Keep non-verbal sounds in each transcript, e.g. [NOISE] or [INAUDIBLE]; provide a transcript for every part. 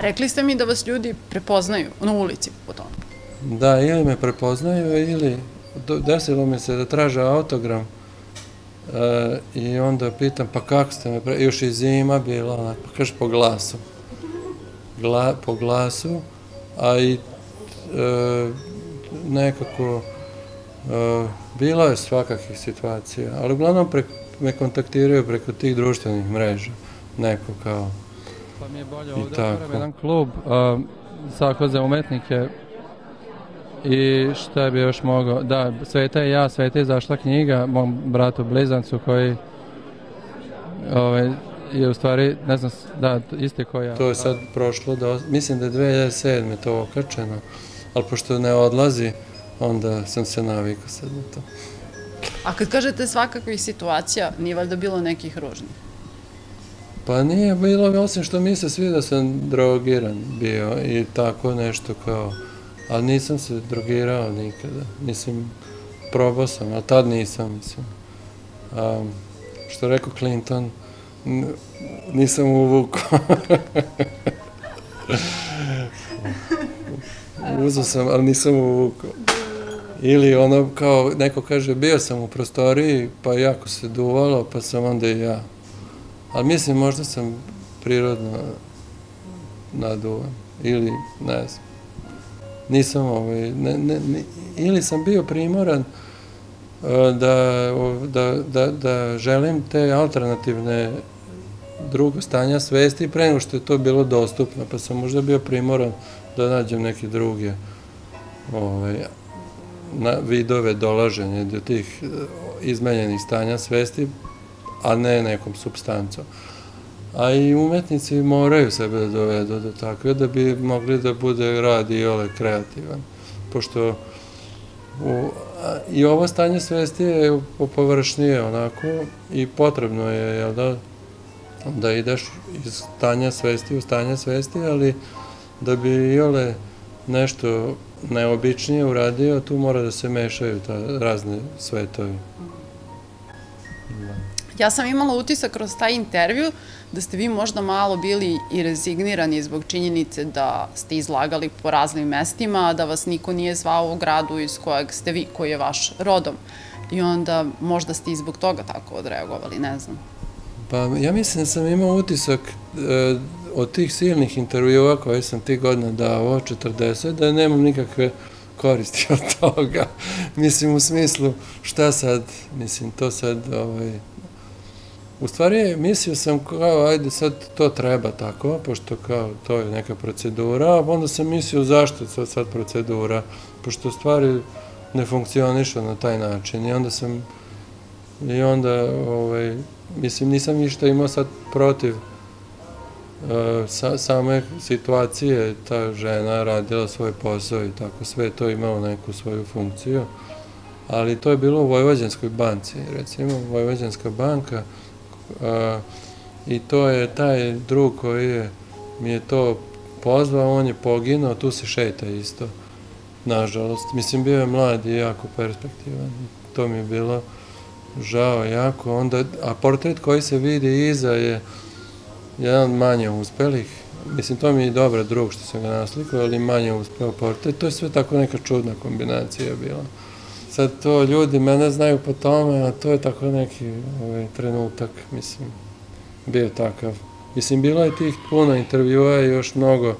Rekli ste mi da vas ljudi prepoznaju na ulici po tome. Da, ili me prepoznaju ili desilo mi se da traže autogram e, i onda pitam pa kako ste me, pre... još i zima bila, pa kaže po glasu. Gla, po glasu, a i e, nekako e, bilo je svakakih situacija, ali uglavnom me kontaktiraju preko tih društvenih mreža, neko kao Pa mi je bolje ovde otvorim jedan klub uh, sako za umetnike i šta bi još mogao, da, Sveta i ja, Sveta je izašla knjiga mom bratu Blizancu koji ovaj, je u stvari, ne znam, da, isti koji ja. To je sad prošlo, da, mislim da je 2007. to okačeno, ali pošto ne odlazi, onda sam se navikao sad na to. A kad kažete svakakvih situacija, nije valjda bilo nekih ružnih? Pa nije bilo, osim što misle svi da sam drogiran bio i tako nešto kao, ali nisam se drogirao nikada, mislim, probao sam, a tad nisam, mislim. A, što rekao Clinton, nisam uvukao. [LAUGHS] Uzao sam, ali nisam uvukao. Ili ono kao, neko kaže, bio sam u prostoriji, pa jako se duvalo, pa sam onda i ja. Ali mislim, možda sam prirodno naduvan. Ili, ne znam. Nisam ovaj, ne, ne, ne, ili sam bio primoran da, da, da, da želim te alternativne drugo stanja svesti pre nego što je to bilo dostupno, pa sam možda bio primoran da nađem neke druge ovaj, na, vidove dolaženja do tih izmenjenih stanja svesti, a ne nekom substancom. A i umetnici moraju sebe da dovedu do takve da bi mogli da bude rad i ole kreativan. Pošto u, a, i ovo stanje svesti je površnije onako i potrebno je jel da, da ideš iz stanja svesti u stanje svesti, ali da bi i ole nešto neobičnije uradio, tu mora da se mešaju ta, razne svetovi. Ja sam imala utisak kroz taj intervju da ste vi možda malo bili i rezignirani zbog činjenice da ste izlagali po raznim mestima, da vas niko nije zvao u gradu iz kojeg ste vi, koji je vaš rodom. I onda možda ste i zbog toga tako odreagovali, ne znam. Pa ja mislim da sam imao utisak e, od tih silnih intervjua koje sam tih godina dao, 40, da nemam nikakve koristi [LAUGHS] od toga. mislim, u smislu, šta sad, mislim, to sad, ovaj, U stvari, mislio sam kao, ajde sad to treba tako, pošto kao to je neka procedura, a onda sam mislio zašto sad, sad procedura, pošto stvari ne funkcionišu na taj način. I onda sam i onda, ovaj, mislim, nisam ništa imao sad protiv uh, sa, same situacije, ta žena radila svoj posao i tako, sve to imalo neku svoju funkciju, ali to je bilo u Vojvođanskoj banci, recimo, Vojvođanska banka, i to je taj drug koji je, mi je to pozvao, on je poginao, tu se šeta isto, nažalost. Mislim, bio je mlad i jako perspektivan. To mi je bilo žao jako. Onda, a portret koji se vidi iza je jedan manje uspelih. Mislim, to mi je dobar drug što sam ga naslikao, ali manje uspeo portret. To je sve tako neka čudna kombinacija bila. Sad to ljudi mene znaju po tome, a to je tako neki ovaj, trenutak, mislim, bio takav. Mislim, bilo je tih puno intervjua i još mnogo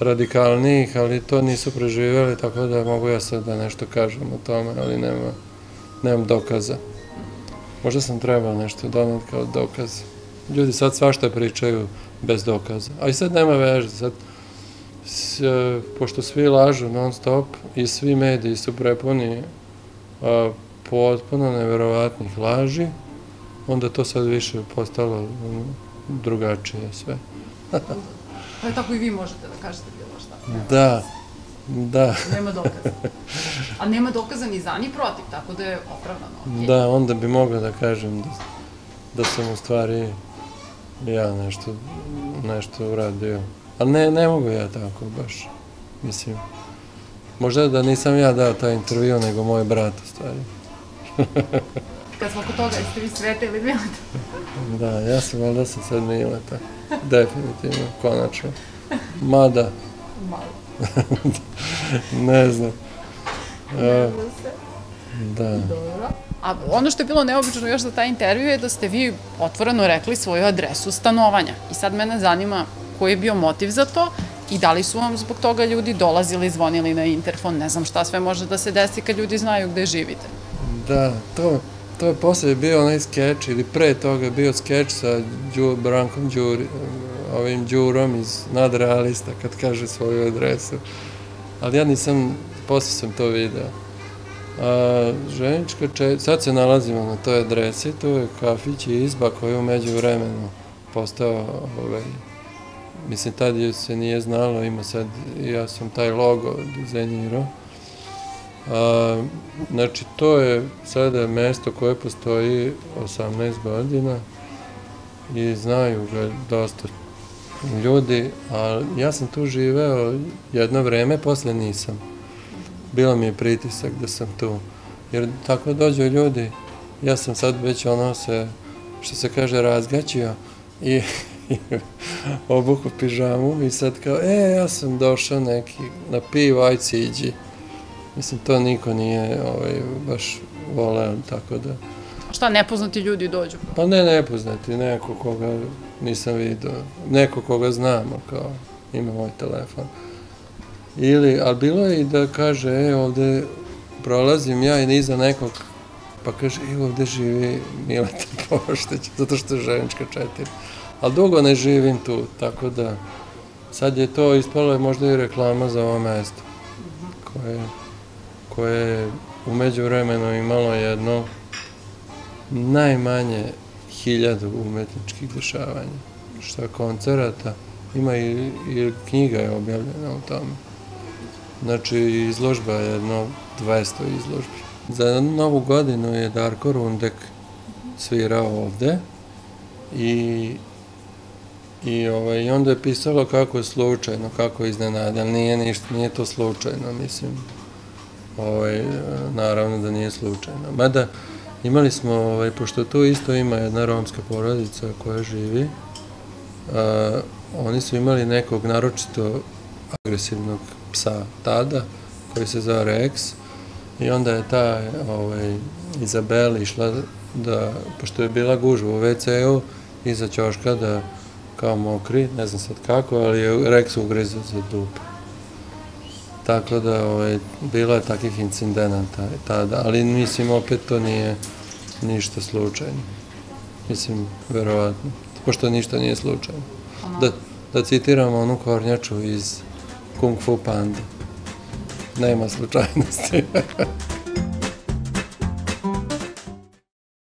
radikalnijih, ali to nisu preživjeli, tako da mogu ja sad da nešto kažem o tome, ali nema, nemam dokaza. Možda sam trebao nešto doneti kao dokaz. Ljudi sad svašta pričaju bez dokaza. A i sad nema veže, sad s, pošto svi lažu non stop i svi mediji su prepuni a, potpuno neverovatnih laži, onda to sad više postalo drugačije sve. [LAUGHS] Pa tako i vi možete da kažete bilo šta. Da, da. [LAUGHS] Nema dokaza. A nema dokaza ni za ni protiv, tako da je opravdano. Okay. Da, onda bi mogla da kažem da, da sam u stvari ja nešto, nešto uradio. Ali ne, ne mogu ja tako baš. Mislim, Možda da nisam ja dao taj intervju, nego moj brat u stvari. Kad smo kod toga, jeste vi Sveta ili Mileta? da, ja sam valjda sam sad Mileta. Definitivno, konačno. Mada. Malo. [LAUGHS] ne znam. Ne znam se. Da. Dobro. A ono što je bilo neobično još za taj intervju je da ste vi otvoreno rekli svoju adresu stanovanja. I sad mene zanima koji je bio motiv za to i da li su vam zbog toga ljudi dolazili, zvonili na interfon, ne znam šta sve može da se desi kad ljudi znaju gde živite. Da, to, to je posle bio onaj skeč ili pre toga je bio skeč sa Đu, Brankom Đuri, ovim Đurom iz nadrealista kad kaže svoju adresu. Ali ja nisam, posle sam to video. A, ženička čet... sad se nalazimo na toj adresi, tu je kafić i izba koji je umeđu vremenu postao, ovaj, mislim, tad je se nije znalo, ima sad, ja sam taj logo dizajnirao. A, znači, to je sada mesto koje postoji 18 godina i znaju ga dosta ljudi, a ja sam tu živeo jedno vreme, posle nisam bilo mi je pritisak da sam tu. Jer tako dođu ljudi, ja sam sad već ono se, što se kaže, razgaćio i, [LAUGHS] obuku pižamu i sad kao, e, ja sam došao neki na pivo, aj iđi. Mislim, to niko nije ovaj, baš voleo, tako da... Šta, nepoznati ljudi dođu? Pa ne nepoznati, neko koga nisam vidio, neko koga znamo, kao ima moj telefon. Ili, ali bilo je i da kaže, e, ovde prolazim ja i niza nekog, pa kaže, i ovde živi Mileta Pošteć, zato što je ženička četiri. Ali dugo ne živim tu, tako da sad je to ispalo možda i reklama za ovo mesto, koje, koje je umeđu vremenu imalo jedno najmanje hiljadu umetničkih dešavanja, šta koncerata, ima i, i knjiga je objavljena u tome. Znači, izložba je jedno 200 izložbi. Za novu godinu je Darko Rundek svirao ovde i I ovaj, onda je pisalo kako je slučajno, kako je iznenadan. Nije ništa, nije to slučajno, mislim. Ovaj, naravno da nije slučajno. Mada imali smo, ovaj, pošto tu isto ima jedna romska porodica koja živi, oni su imali nekog naročito agresivnog psa tada, koji se zove Rex, i onda je ta ovaj, Izabela išla da, pošto je bila gužva u WC-u, iza ćoška da kao mokri, ne znam sad kako, ali je Rex ugrizao za dupe. Tako da, ovaj, bilo je takvih incidenata tada, ali mislim, opet to nije ništa slučajno. Mislim, verovatno, pošto ništa nije slučajno. Da, da citiramo onu kornjaču iz Kung Fu Panda. Nema slučajnosti. [LAUGHS]